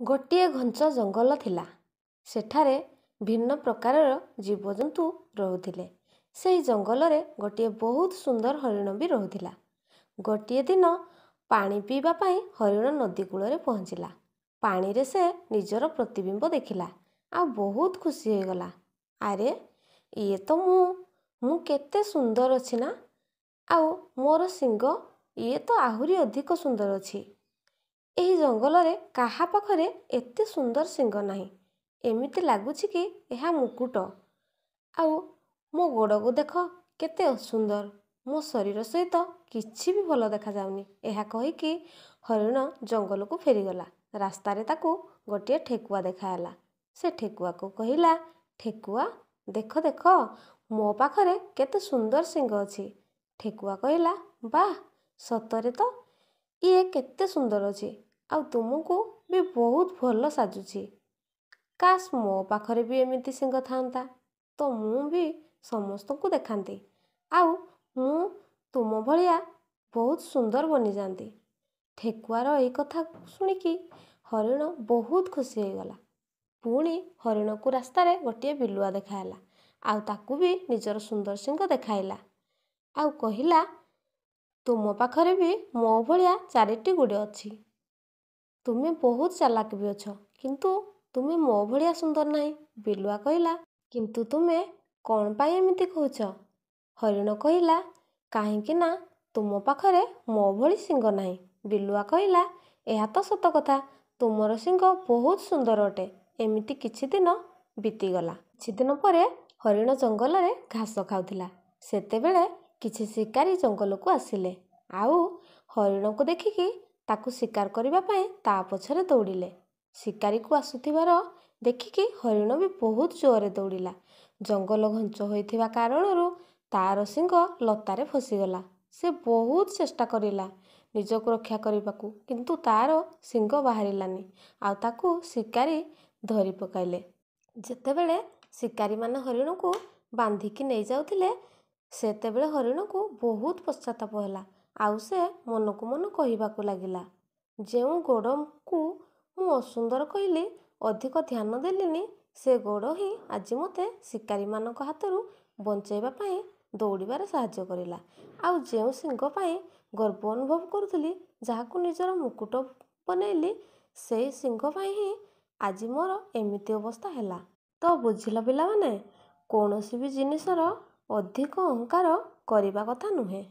ଗୋଟିଏ ଘଞ୍ଚ ଜଙ୍ଗଲ ଥିଲା। ସେଠାରେ ଭିନ୍ନ ପ୍ରକାରର ଜୀବଜନ୍ତୁ ରହୁଥିଲେ। ସେହି ଜଙ୍ଗଲରେ ଗୋଟିଏ ବହୁତ ସୁନ୍ଦର ହରିଣ ବି ରହୁଥିଲା। ଗୋଟିଏ ଦିନ ପାଣି ପିଇବା ପାଇଁ ହରିଣ ନଦୀ କୂଳରେ ପହଞ୍ଚିଲା। ପାଣିରେ ସେ ନିଜର ପ୍ରତିବିମ୍ବ ଦେଖିଲା ଆଉ ବହୁତ ଖୁସି ହୋଇଗଲା। ଆରେ ଇଏ ତ ମୁଁ। ମୁଁ କେତେ ସୁନ୍ଦର ଅଛି ନା? ଆଉ ମୋର ଶିଙ୍ଗ ଇଏ ତ ଆହୁରି ଅଧିକ ସୁନ୍ଦର ଅଛି। ଏହି ଜଙ୍ଗଲରେ କାହା ପାଖରେ ଏତେ ସୁନ୍ଦର ଶିଙ୍ଗ ନାହିଁ। ଏମିତି ଲାଗୁଛି କି ଏହା ମୁକୁଟ। ଆଉ ମୋ ଗୋଡ଼କୁ ଦେଖ କେତେ ସୁନ୍ଦର। ମୋ ଶରୀର ସହିତ କିଛି ବି ଭଲ ଦେଖାଯାଉନି। ଏହା କହିକି ହରିଣ ଜଙ୍ଗଲକୁ ଫେରିଗଲା। ରାସ୍ତାରେ ତାକୁ ଗୋଟିଏ ଠେକୁଆ ଦେଖାହେଲା। ସେ ଠେକୁଆକୁ କହିଲା, ଠେକୁଆ ଦେଖ ଦେଖ ମୋ ପାଖରେ କେତେ ସୁନ୍ଦର ଶିଙ୍ଗ ଅଛି। ଠେକୁଆ କହିଲା, ବାଃ ସତରେ ତ ଇଏ କେତେ ସୁନ୍ଦର ଅଛି। ଆଉ ତୁମକୁ ବି ବହୁତ ଭଲ ସାଜୁଛି। କାଶ୍ ମୋ ପାଖରେ ବି ଏମିତି ଶିଙ୍ଗ ଥାଆନ୍ତା ତ ମୁଁ ବି ସମସ୍ତଙ୍କୁ ଦେଖାନ୍ତି। ଆଉ ମୁଁ ତୁମ ଭଳିଆ ବହୁତ ସୁନ୍ଦର ବନିଯାନ୍ତି। ଠେକୁଆର ଏହି କଥା ଶୁଣିକି ହରିଣ ବହୁତ ଖୁସି ହୋଇଗଲା। ପୁଣି ହରିଣକୁ ରାସ୍ତାରେ ଗୋଟିଏ ବିଲୁଆ ଦେଖାହେଲା। ଆଉ ତାକୁ ବି ନିଜର ସୁନ୍ଦର ଶିଙ୍ଗ ଦେଖାଇଲା। ଆଉ କହିଲା, ତୁମ ପାଖରେ ବି ମୋ ଭଳିଆ ଚାରିଟି ଗୋଡ଼ ଅଛି। ତୁମେ ବହୁତ ଚାଲାକ ବି ଅଛ। କିନ୍ତୁ ତୁମେ ମୋ ଭଳିଆ ସୁନ୍ଦର ନାହିଁ। ବିଲୁଆ କହିଲା, କିନ୍ତୁ ତୁମେ କ'ଣ ପାଇଁ ଏମିତି କହୁଛ? ହରିଣ କହିଲା, କାହିଁକି ନା ତୁମ ପାଖରେ ମୋ ଭଳି ଶିଙ୍ଗ ନାହିଁ। ବିଲୁଆ କହିଲା, ଏହା ତ ସତ କଥା। ତୁମର ଶିଙ୍ଗ ବହୁତ ସୁନ୍ଦର ଅଟେ। ଏମିତି କିଛି ଦିନ ବିତିଗଲା। କିଛି ଦିନ ପରେ ହରିଣ ଜଙ୍ଗଲରେ ଘାସ ଖାଉଥିଲା। ସେତେବେଳେ କିଛି ଶିକାରୀ ଜଙ୍ଗଲକୁ ଆସିଲେ। ଆଉ ହରିଣକୁ ଦେଖିକି ତାକୁ ଶିକାର କରିବା ପାଇଁ ତା ପଛରେ ଦୌଡ଼ିଲେ। ଶିକାରୀକୁ ଆସୁଥିବାର ଦେଖିକି ହରିଣ ବି ବହୁତ ଜୋରରେ ଦୌଡ଼ିଲା। ଜଙ୍ଗଲ ଘଞ୍ଚ ହୋଇଥିବା କାରଣରୁ ତାର ଶିଙ୍ଗ ଲତାରେ ଫସିଗଲା। ସେ ବହୁତ ଚେଷ୍ଟା କରିଲା ନିଜକୁ ରକ୍ଷା କରିବାକୁ କିନ୍ତୁ ତାର ଶିଙ୍ଗ ବାହାରିଲାନି। ଆଉ ତାକୁ ଶିକାରୀ ଧରି ପକାଇଲେ। ଯେତେବେଳେ ଶିକାରୀମାନେ ହରିଣକୁ ବାନ୍ଧିକି ନେଇଯାଉଥିଲେ ସେତେବେଳେ ହରିଣକୁ ବହୁତ ପଶ୍ଚାତାପ ହେଲା। ଆଉ ସେ ମନକୁ ମନ କହିବାକୁ ଲାଗିଲା, ଯେଉଁ ଗୋଡ଼କୁ ମୁଁ ଅସୁନ୍ଦର କହିଲି ଅଧିକ ଧ୍ୟାନ ଦେଲିନି ସେ ଗୋଡ଼ ହିଁ ଆଜି ମୋତେ ଶିକାରୀମାନଙ୍କ ହାତରୁ ବଞ୍ଚାଇବା ପାଇଁ ଦୌଡ଼ିବାରେ ସାହାଯ୍ୟ କରିଲା। ଆଉ ଯେଉଁ ଶିଙ୍ଗ ପାଇଁ ଗର୍ବ ଅନୁଭବ କରୁଥିଲି ଯାହାକୁ ନିଜର ମୁକୁଟ ବନେଇଲି ସେହି ଶିଙ୍ଗ ପାଇଁ ହିଁ ଆଜି ମୋର ଏମିତି ଅବସ୍ଥା ହେଲା। ତ ବୁଝିଲ ପିଲାମାନେ କୌଣସି ବି ଜିନିଷର ଅଧିକ ଅହଙ୍କାର କରିବା କଥା ନୁହେଁ।